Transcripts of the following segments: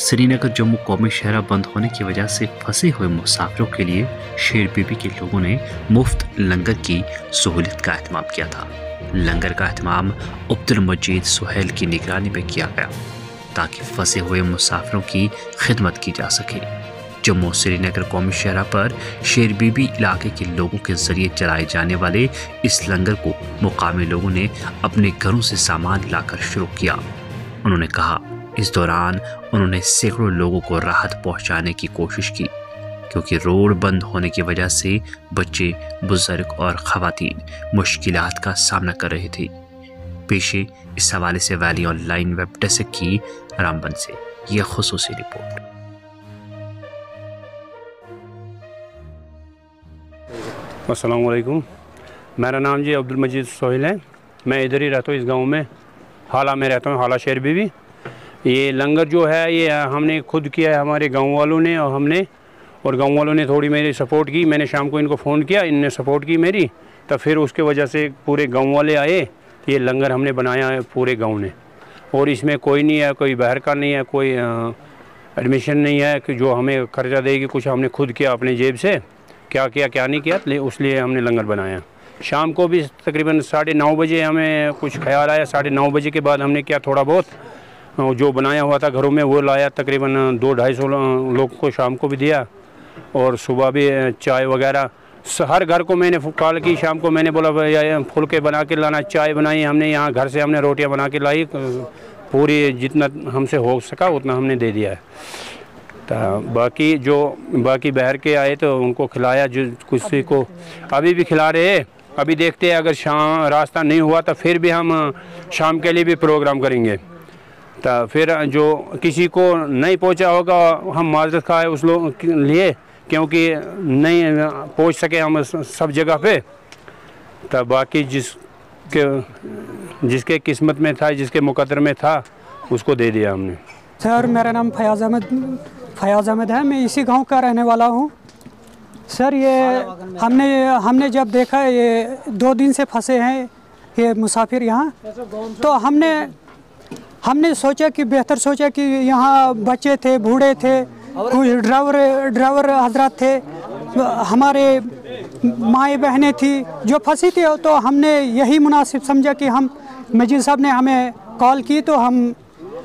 श्रीनगर जम्मू कौमी शहरा बंद होने की वजह से फंसे हुए मुसाफिरों के लिए शेर बीबी के लोगों ने मुफ़्त लंगर की सहूलियत का अहतमाम किया था। लंगर का अहतमाम अब्दुल मजीद सुहेल की निगरानी में किया गया, ताकि फंसे हुए मुसाफिरों की खिदमत की जा सके। जम्मू श्रीनगर कौमी शहरा पर शेर बीबी इलाके के लोगों के ज़रिए चलाए जाने वाले इस लंगर को मुकामी लोगों ने अपने घरों से सामान लाकर शुरू किया। उन्होंने कहा इस दौरान उन्होंने सैकड़ों लोगों को राहत पहुँचाने की कोशिश की, क्योंकि रोड बंद होने की वजह से बच्चे, बुज़ुर्ग और खातन मुश्किल का सामना कर रहे थे। पेशे इस हवाले से वैली ऑनलाइन वेब डेस्क की रामबन से यह खसूसी रिपोर्ट। असलकुम मेरा नाम जी अब्दुल मजीद सोहेल है। मैं इधर ही रहता हूँ इस गाँव में। हाला में रहता हूँ, हाला शेर बीबी ये लंगर जो है, ये हमने खुद किया है हमारे गाँव वालों ने और हमने, और गाँव वालों ने थोड़ी मेरी सपोर्ट की। मैंने शाम को इनको फ़ोन किया, इनने सपोर्ट की मेरी तो फिर उसके वजह से पूरे गाँव वाले आए। ये लंगर हमने बनाया है पूरे गाँव ने। और इसमें कोई नहीं है, कोई बाहर का नहीं है, कोई एडमिशन नहीं है कि जो हमें खर्चा देगी, कुछ हमने खुद किया अपने जेब से। क्या किया, क्या नहीं किया उसलिए हमने लंगर बनाया। शाम को भी तकरीबन साढ़े नौ बजे हमें कुछ ख्याल आया। साढ़े नौ बजे के बाद हमने किया थोड़ा बहुत। जो बनाया हुआ था घरों में, वो लाया तकरीबन दो ढाई सौ लोग को शाम को भी दिया। और सुबह भी चाय वगैरह हर घर को मैंने कॉल की शाम को मैंने बोला फुलके बना के लाना, चाय बनाई हमने, यहाँ घर से हमने रोटियाँ बना के लाई पूरी जितना हमसे हो सका उतना हमने दे दिया है। बाकी जो, बाकी बहर के आए तो उनको खिलाया, जो किसी को अभी भी खिला रहे अभी देखते हैं, अगर शाम, रास्ता नहीं हुआ तो फिर भी हम शाम के लिए भी प्रोग्राम करेंगे। तो फिर जो किसी को नहीं पहुँचा होगा, हम माजरत है उस लोग लिए, क्योंकि नहीं पहुँच सके हम सब जगह पे। तो बाकी जिसके जिसके किस्मत में था, जिसके मुकदर में था, उसको दे दिया हमने। सर मेरा नाम फयाज़ अहमद फयाज़ अहमद है, मैं इसी गाँव का रहने वाला हूँ। सर, ये हमने हमने जब देखा, ये दो दिन से फंसे हैं, ये मुसाफिर यहाँ। तो हमने हमने सोचा कि बेहतर सोचा कि यहाँ बच्चे थे बूढ़े थे कुछ ड्राइवर ड्राइवर हजरात थे हमारे माए बहनें थी जो फंसी थी तो हमने यही मुनासिब समझा कि हम मजीद साहब ने हमें कॉल की तो हम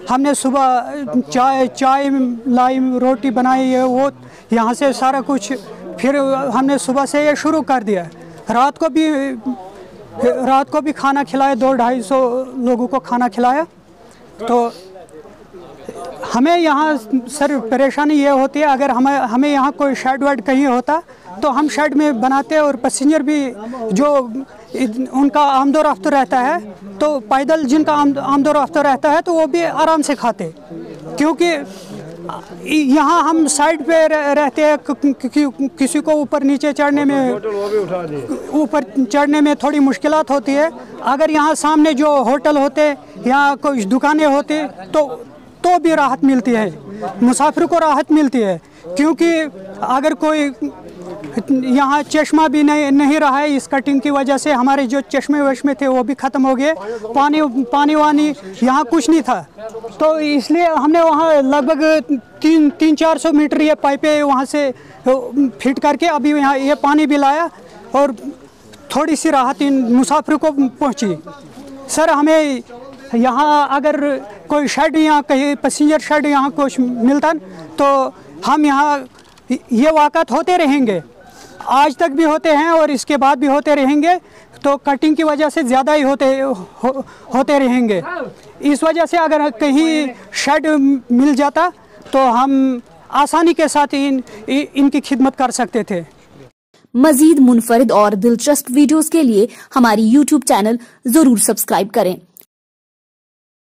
हमने सुबह चाय चाय लाई रोटी बनाई है वो यहाँ से सारा कुछ फिर हमने सुबह से ये शुरू कर दिया। रात को भी रात को भी खाना खिलाया दो ढाई सौ लोगों को खाना खिलाया। तो हमें यहाँ सर परेशानी ये होती है, अगर हमें हमें यहाँ कोई शेड वेड कहीं होता तो हम शेड में बनाते और पैसेंजर भी जो उनका आमदो रफ्त रहता है तो पैदल जिनका आमदो रफ्त रहता है तो वो भी आराम से खाते। क्योंकि यहाँ हम साइड पे रहते हैं किसी को ऊपर नीचे चढ़ने में, ऊपर चढ़ने में थोड़ी मुश्किलात होती है। अगर यहाँ सामने जो होटल होते या कोई दुकानें होती तो तो भी राहत मिलती है। मुसाफिर को राहत मिलती है, क्योंकि अगर कोई यहाँ चश्मा भी नहीं नहीं रहा है, इस कटिंग की वजह से हमारे जो चश्मे वश्मे थे, वो भी ख़त्म हो गए। पानी पानी वानी यहाँ कुछ नहीं था। तो इसलिए हमने वहाँ लगभग तीन तीन, चार सौ मीटर ये पाइपें वहाँ से फिट करके अभी यहाँ ये पानी भी लाया और थोड़ी सी राहत इन मुसाफिर को पहुँची। सर, हमें यहाँ अगर कोई शेड यहाँ कहीं पैसेंजर शेड यहाँ कुछ मिलता तो हम यहाँ ये वाकत होते रहेंगे। आज तक भी होते हैं और इसके बाद भी होते रहेंगे तो कटिंग की वजह से ज़्यादा ही होते हो, होते रहेंगे। इस वजह से अगर कहीं शेड मिल जाता तो हम आसानी के साथ इन इनकी खिदमत कर सकते थे। मजीद मुनफरद और दिलचस्प वीडियोस के लिए हमारी यूट्यूब चैनल ज़रूर सब्सक्राइब करें।